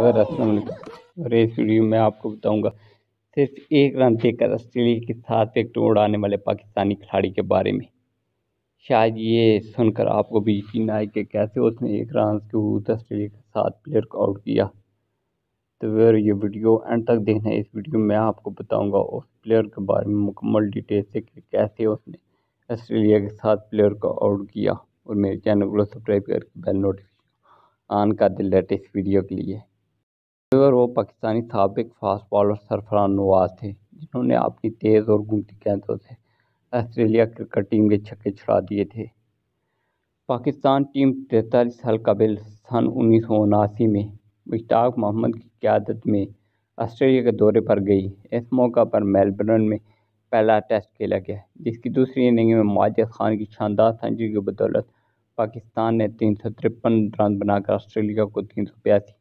असलम और इस वीडियो में आपको बताऊँगा, सिर्फ़ एक रन देकर ऑस्ट्रेलिया के साथ एक विकेट उड़ाने वाले पाकिस्तानी खिलाड़ी के बारे में। शायद ये सुनकर आपको भी यकीन आए कि कैसे उसने एक रन के ऑस्ट्रेलिया के साथ प्लेयर को आउट किया। तो फिर ये वीडियो एंड तक देखना इस वीडियो में आपको बताऊँगा उस प्लेयर के बारे में मुकम्मल डिटेल से कि कैसे उसने ऑस्ट्रेलिया के साथ प्लेयर को आउट किया। और मेरे चैनल को सब्सक्राइब करके बेल नोटिफिकेशन ऑन कर दिल लेटेस्ट वीडियो के लिए। और वो पाकिस्तानी सबक फास्ट बॉलर सरफरान नवाज़ थे, जिन्होंने अपनी तेज़ और घूमती गेंदों से ऑस्ट्रेलिया क्रिकेट टीम के छक्के छुड़ा दिए थे। पाकिस्तान टीम तैंतालीस साल कबिल सन उन्नीस सौ उनासी में मुश्ताक मोहम्मद की क्यादत में ऑस्ट्रेलिया के दौरे पर गई। इस मौका पर मेलबर्न में पहला टेस्ट खेला गया, जिसकी दूसरी इनिंग में माजिद खान की शानदार सेंचुरी की बदौलत पाकिस्तान ने तीन सौ तिरपन रन बनाकर ऑस्ट्रेलिया को तीन सौ बयासी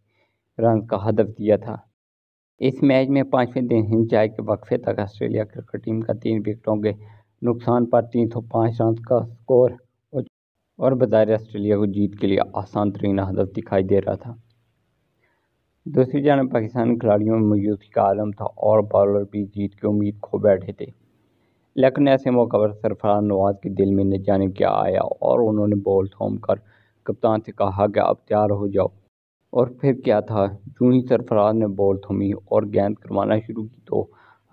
रन का हदफ दिया था। इस मैच में पाँचवें दिन हिंचाई के वक्फे तक ऑस्ट्रेलिया क्रिकेट टीम का तीन विकेटों के नुकसान पर तीन सौ पाँच रन का स्कोर और बजाय ऑस्ट्रेलिया को जीत के लिए आसान तरीन हदफ दिखाई दे रहा था। दूसरी जानब पाकिस्तानी खिलाड़ियों में मायूसी का आलम था और बॉलर भी जीत की उम्मीद खो बैठे थे। लेकिन ऐसे मौका पर सरफराज नवाज़ के दिल में न जाने क्या आया और उन्होंने बॉल थोम कर कप्तान से कहा कि अब तैयार हो जाओ। और फिर क्या था? यूँ ही सरफराज ने बॉल थमी और गेंद करवाना शुरू की तो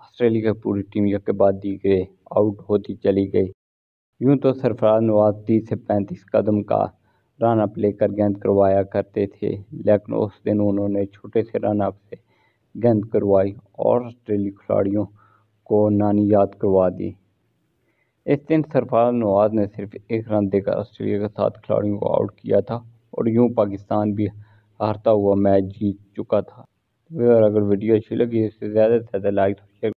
ऑस्ट्रेलिया की पूरी टीम यके बाद दीगरे आउट होती चली गई। यूँ तो सरफराज नवाज़ तीस से पैंतीस कदम का रन अप लेकर गेंद करवाया करते थे, लेकिन उस दिन उन्होंने छोटे से रन अप से गेंद करवाई और ऑस्ट्रेलिया खिलाड़ियों को नानी याद करवा दी। इस दिन सरफराज नवाज़ ने सिर्फ़ एक रन देकर ऑस्ट्रेलिया के साथ खिलाड़ियों को आउट किया था और यूँ पाकिस्तान भी हारता हुआ मैच जीत चुका था। अगर वीडियो अच्छी लगी इससे ज़्यादा से ज़्यादा लाइक शेयर